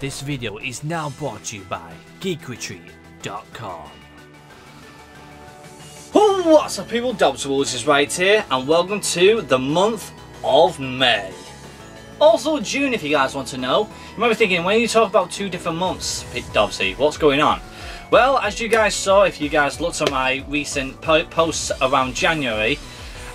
This video is now brought to you by GeekRetreat.com. What's up people, Dr. Woods is right here and welcome to the month of May. Also June if you guys want to know. You might be thinking, when you talk about two different months, Dobbsy, what's going on? Well, as you guys saw, if you guys looked at my recent po posts around January,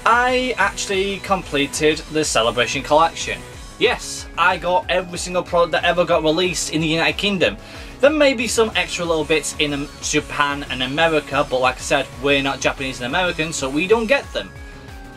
I actually completed the Celebration Collection. Yes, I got every single product that ever got released in the United Kingdom. There may be some extra little bits in Japan and America, but like I said, we're not Japanese and American, so we don't get them.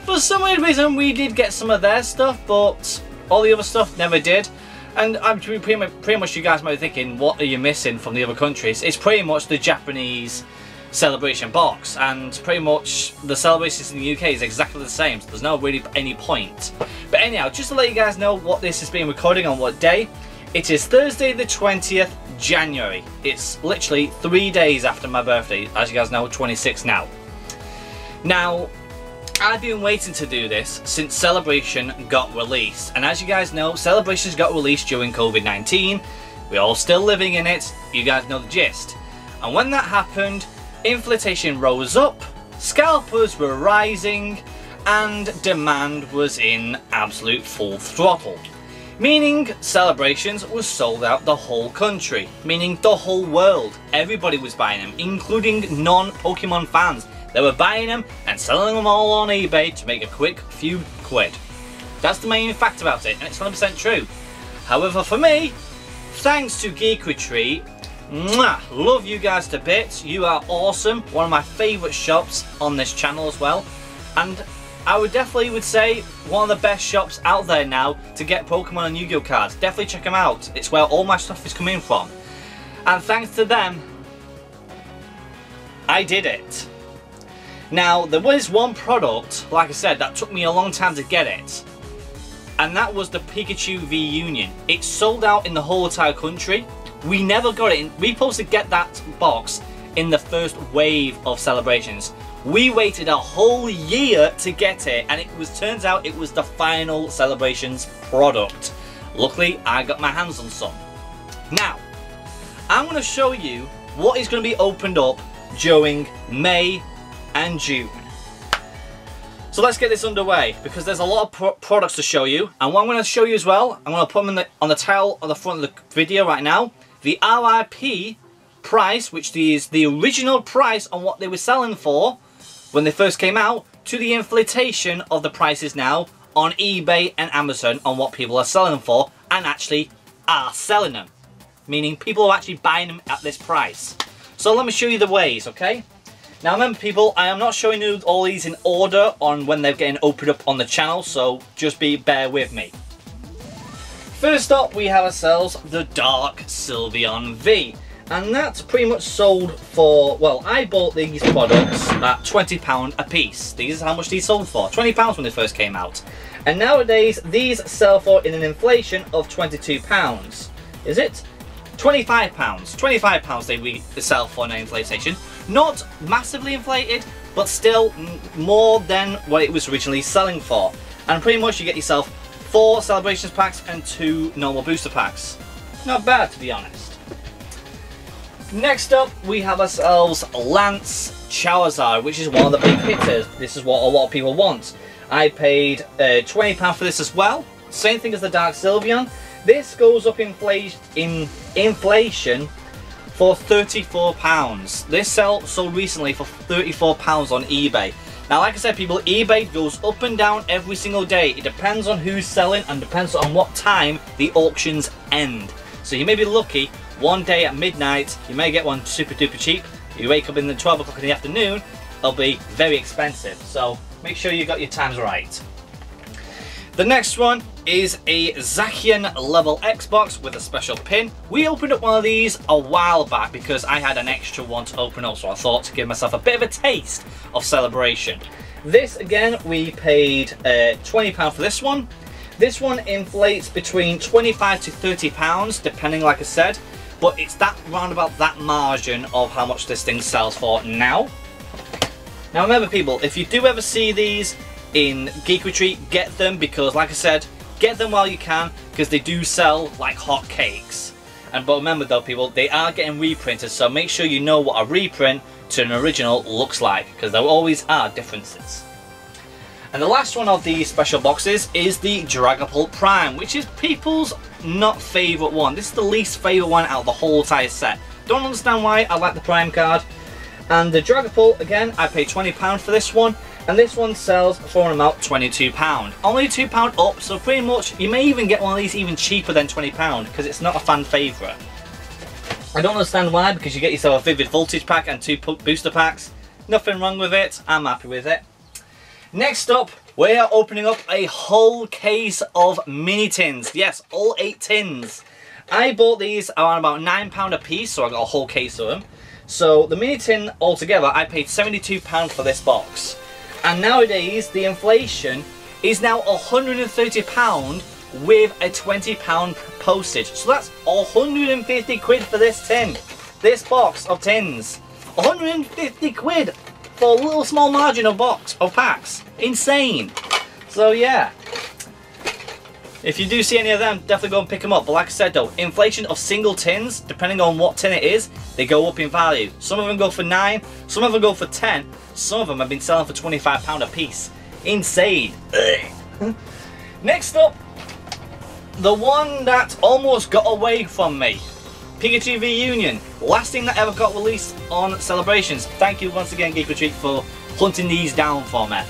For some weird reason, we did get some of their stuff, but all the other stuff never did. And I'm pretty much you guys might be thinking, what are you missing from the other countries? It's pretty much the Japanese celebration box and pretty much the celebrations in the UK is exactly the same so there's no really any point. But anyhow just to let you guys know what this is being recording on what day it is Thursday the 20th January. It's literally three days after my birthday as you guys know 26 now. Now I've been waiting to do this since Celebration got released and as you guys know Celebrations got released during COVID-19 we're all still living in it. You guys know the gist. And when that happened inflation rose up, scalpers were rising, and demand was in absolute full throttle. Meaning celebrations was sold out the whole country, meaning the whole world. Everybody was buying them, including non-Pokemon fans. They were buying them and selling them all on eBay to make a quick few quid. That's the main fact about it, and it's 100% true. However, for me, thanks to Geek Retreat, Mwah! Love you guys to bits. You are awesome. One of my favourite shops on this channel as well. And I would definitely would say one of the best shops out there now to get Pokemon and Yu-Gi-Oh cards. Definitely check them out. It's where all my stuff is coming from. And thanks to them, I did it. Now, there was one product, like I said, that took me a long time to get it. And that was the Pikachu V Union. It sold out in the whole entire country. We never got it. In, we supposed to get that box in the first wave of celebrations. We waited a whole year to get it and it was turns out it was the final celebrations product. Luckily, I got my hands on some. Now, I'm going to show you what is going to be opened up during May and June. So let's get this underway because there's a lot of pro products to show you and what I'm going to show you as well, I'm going to put them the, on the tail on the front of the video right now the RRP price, which is the original price on what they were selling for when they first came out, to the inflation of the prices now on eBay and Amazon on what people are selling them for and actually are selling them. Meaning people are actually buying them at this price. So let me show you the ways, okay? Now remember people, I am not showing you all these in order on when they're getting opened up on the channel, so just be bear with me. First up, we have ourselves the Dark Sylveon V. And that's pretty much sold for, well, I bought these products at £20 a piece. These is how much these sold for, £20 when they first came out. And nowadays, these sell for in an inflation of £22. Is it? £25. £25 they, sell for in an inflation. Not massively inflated, but still more than what it was originally selling for. And pretty much you get yourself four celebrations packs and two normal booster packs. Not bad to be honest. Next up we have ourselves Lance Charizard which is one of the big hitters. This is what a lot of people want. I paid uh, £20 for this as well. Same thing as the Dark Sylveon. This goes up in inflation for £34. This sell sold recently for £34 on eBay. Now, like I said, people, eBay goes up and down every single day. It depends on who's selling and depends on what time the auctions end. So you may be lucky, one day at midnight, you may get one super duper cheap. You wake up in the 12 o'clock in the afternoon, it'll be very expensive. So make sure you got your times right. The next one is a Zacian level X box with a special pin. We opened up one of these a while back because I had an extra one to open up, so I thought to give myself a bit of a taste of celebration. This again, we paid uh, £20 for this one. This one inflates between 25 to 30 pounds, depending like I said, but it's that round about that margin of how much this thing sells for now. Now remember people, if you do ever see these in Geek Retreat, get them because like I said, get them while you can because they do sell like hot cakes. And but remember though, people, they are getting reprinted, so make sure you know what a reprint to an original looks like, because there always are differences. And the last one of these special boxes is the Dragapult Prime, which is people's not favourite one. This is the least favourite one out of the whole entire set. Don't understand why, I like the Prime card. And the Dragapult, again, I paid £20 for this one. And this one sells for an amount £22. Only £2 up, so pretty much you may even get one of these even cheaper than £20 because it's not a fan favourite. I don't understand why, because you get yourself a Vivid Voltage pack and two booster packs. Nothing wrong with it, I'm happy with it. Next up, we are opening up a whole case of mini tins. Yes, all eight tins. I bought these around about £9 a piece, so I got a whole case of them. So the mini tin altogether, I paid £72 for this box. And nowadays, the inflation is now £130 with a £20 postage. So that's 150 quid for this tin. This box of tins. 150 quid for a little small margin of box of packs. Insane. So yeah. If you do see any of them, definitely go and pick them up. But like I said though, inflation of single tins, depending on what tin it is, they go up in value. Some of them go for 9, some of them go for 10, some of them have been selling for £25 a piece. Insane. Next up, the one that almost got away from me. Pikachu V Union, last thing that ever got released on Celebrations. Thank you once again Geek Retreat for hunting these down for me.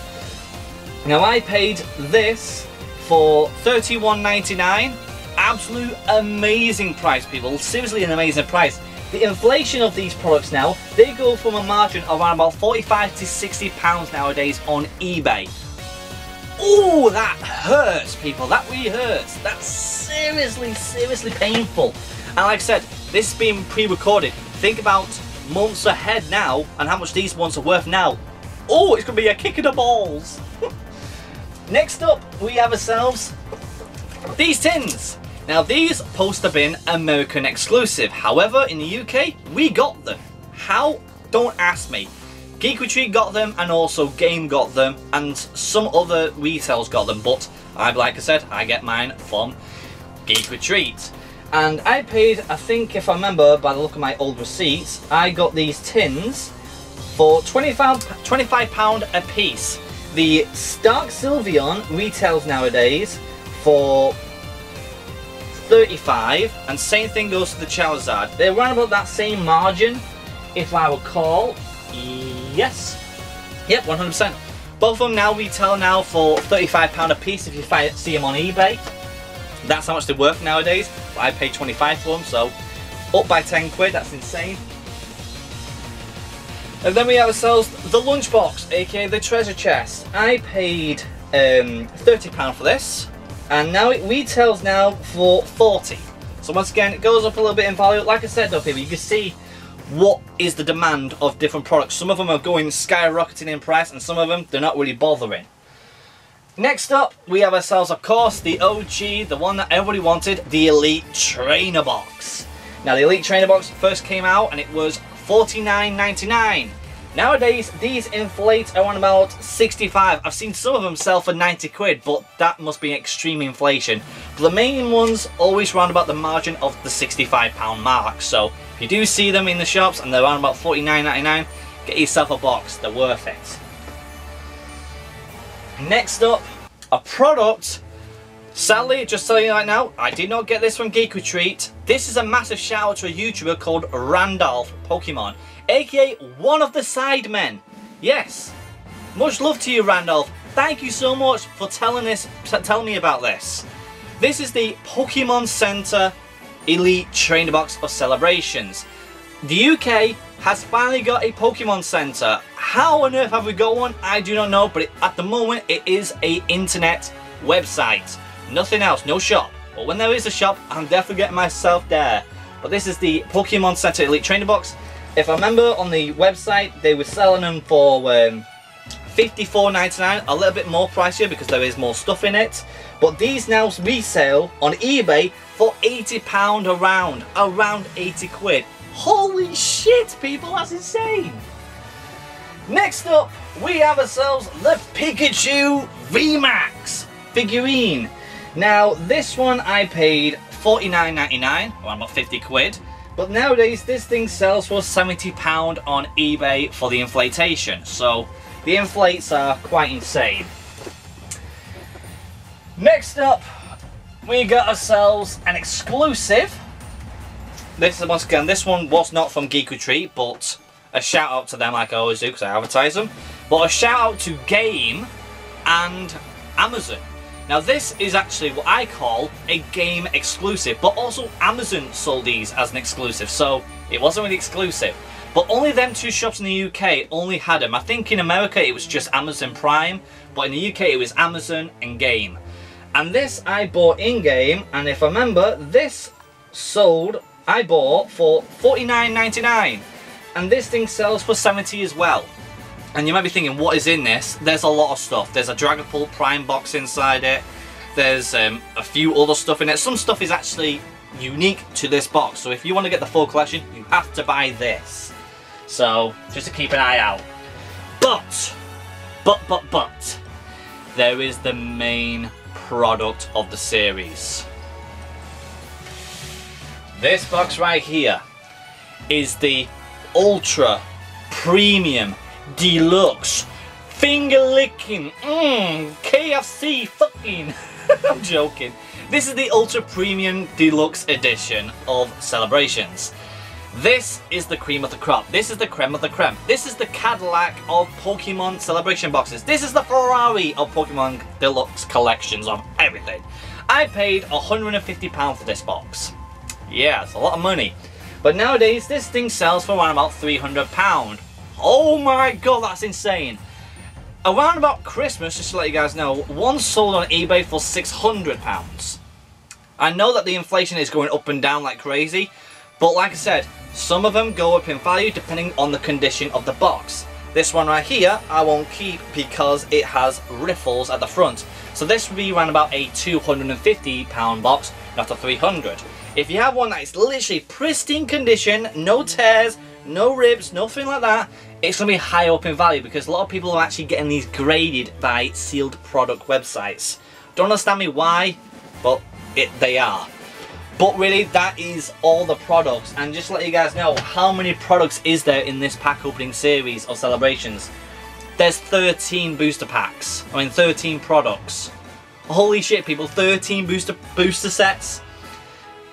Now I paid this for $31.99. Absolute amazing price people, seriously an amazing price. The inflation of these products now, they go from a margin of around about 45 to 60 pounds nowadays on eBay. Oh, that hurts people, that really hurts. That's seriously, seriously painful. And like I said, this is being pre-recorded. Think about months ahead now and how much these ones are worth now. Oh, it's going to be a kick in the balls. Next up, we have ourselves these tins. Now these post have been American exclusive. However, in the UK, we got them. How? Don't ask me. Geek Retreat got them and also Game got them and some other retails got them but I, like I said, I get mine from Geek Retreat. And I paid, I think if I remember by the look of my old receipts, I got these tins for 25, £25 a piece. The Dark Sylveon retails nowadays for 35 and same thing goes to the Charizard. They're around about that same margin if I recall. Yes. Yep, 100%. Both of them now retail now for £35 a piece if you see them on eBay. That's how much they're worth nowadays. I paid 25 for them, so up by 10 quid, that's insane. And then we have ourselves the lunchbox, aka the treasure chest. I paid um, £30 for this, and now it retails now for 40 So once again, it goes up a little bit in value. Like I said though, people, you can see what is the demand of different products. Some of them are going skyrocketing in price, and some of them, they're not really bothering. Next up, we have ourselves, of course, the OG, the one that everybody wanted, the Elite Trainer Box. Now, the Elite Trainer Box first came out and it was $49.99. Nowadays, these inflate around about 65. I've seen some of them sell for 90 quid, but that must be extreme inflation. But the main ones always round about the margin of the 65 pound mark. So if you do see them in the shops and they're around about 49.99, get yourself a box. They're worth it. Next up, a product. Sadly, just telling you right now, I did not get this from Geek Retreat. This is a massive shout out to a YouTuber called Randolph Pokemon, aka one of the Sidemen. Yes, much love to you, Randolph. Thank you so much for telling this, telling me about this. This is the Pokemon Center Elite Trainer Box of Celebrations. The UK has finally got a Pokemon Center. How on earth have we got one? I do not know, but at the moment it is a internet website. Nothing else, no shop. But when there is a shop, I'm definitely getting myself there. But this is the Pokemon Center Elite Trainer Box. If I remember on the website, they were selling them for um, $54.99, a little bit more pricier because there is more stuff in it. But these now resale on eBay for £80 around, around 80 quid. Holy shit, people, that's insane. Next up, we have ourselves the Pikachu VMAX figurine. Now, this one I paid $49.99, or about 50 quid. But nowadays, this thing sells for £70 on eBay for the inflation. So, the inflates are quite insane. Next up, we got ourselves an exclusive. This is once again, this one was not from Geek Retreat, but a shout out to them like I always do because I advertise them. But a shout out to Game and Amazon. Now this is actually what I call a game exclusive, but also Amazon sold these as an exclusive, so it wasn't really exclusive. But only them two shops in the UK only had them. I think in America it was just Amazon Prime, but in the UK it was Amazon and Game. And this I bought in-game, and if I remember, this sold, I bought for $49.99. And this thing sells for 70 as well. And you might be thinking, what is in this? There's a lot of stuff. There's a Dragapult Prime box inside it. There's um, a few other stuff in it. Some stuff is actually unique to this box. So if you want to get the full collection, you have to buy this. So, just to keep an eye out. But, but, but, but, there is the main product of the series. This box right here is the Ultra Premium Deluxe Finger Licking Mmm KFC fucking I'm joking. This is the Ultra Premium Deluxe Edition of Celebrations. This is the cream of the crop. This is the creme of the creme. This is the Cadillac of Pokemon Celebration boxes. This is the Ferrari of Pokemon Deluxe collections of everything. I paid £150 for this box. Yeah, it's a lot of money. But nowadays, this thing sells for around about £300. Oh my god, that's insane. Around about Christmas, just to let you guys know, one sold on eBay for £600. I know that the inflation is going up and down like crazy, but like I said, some of them go up in value depending on the condition of the box. This one right here, I won't keep because it has riffles at the front. So this would be around about a £250 box, not a 300 If you have one that is literally pristine condition, no tears, no ribs, nothing like that, it's going to be high up in value because a lot of people are actually getting these graded by sealed product websites. Don't understand me why, but it, they are. But really, that is all the products. And just to let you guys know, how many products is there in this pack opening series of celebrations? There's 13 booster packs. I mean, 13 products. Holy shit, people, 13 booster booster sets.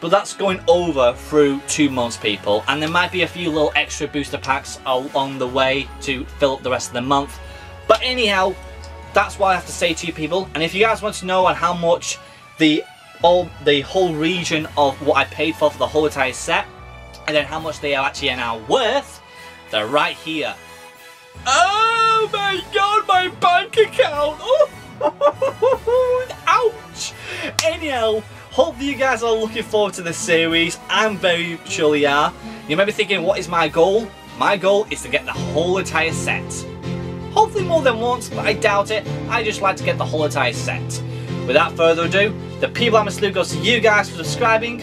But that's going over through two months, people. And there might be a few little extra booster packs along the way to fill up the rest of the month. But anyhow, that's what I have to say to you people. And if you guys want to know on how much the all the whole region of what I paid for for the whole entire set, and then how much they are actually now worth, they're right here. Oh my god, my bank account! Oh, ouch! Anyhow, hopefully you guys are looking forward to this series. I'm very sure you are. You may be thinking, what is my goal? My goal is to get the whole entire set. Hopefully more than once, but I doubt it. I just like to get the whole entire set. Without further ado, the people I'm salute goes to you guys for subscribing,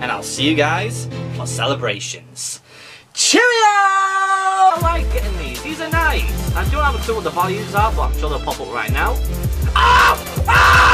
and I'll see you guys for celebrations. Cheerio! I like getting these, these are nice. I don't have a clue what the values are, but I'm sure they'll pop up right now. Ah! Ah!